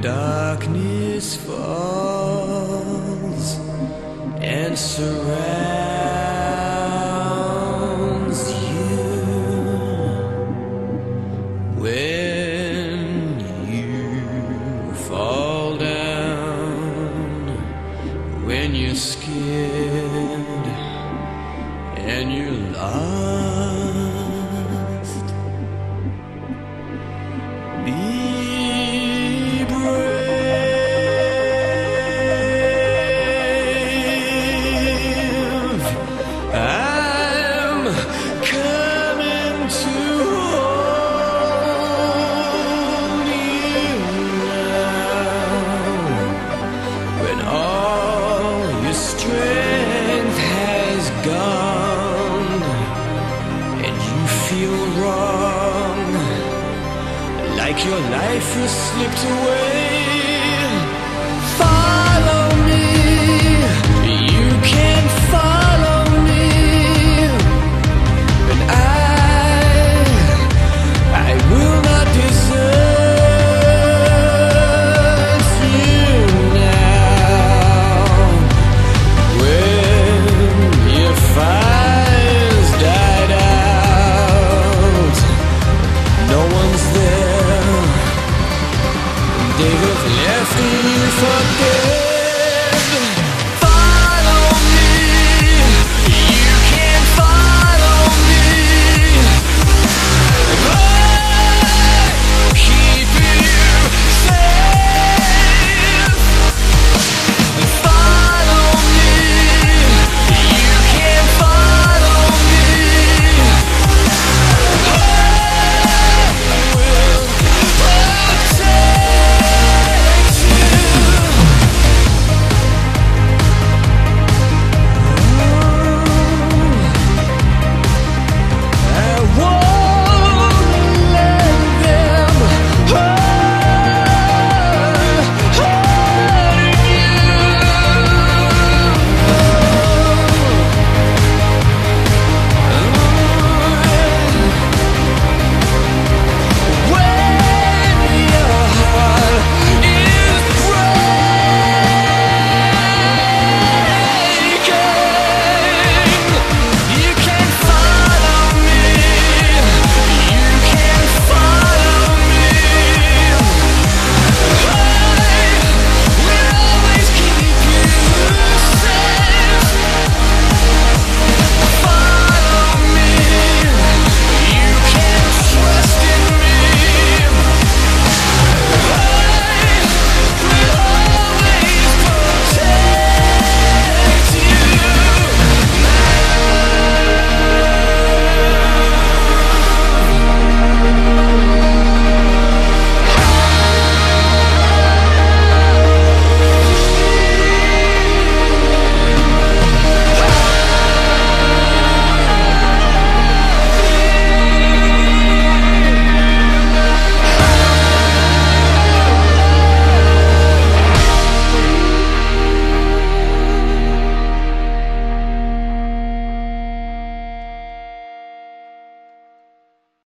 darkness falls and surrounds you. When you fall down when you're scared and you're lost gone and you feel wrong like your life has slipped away.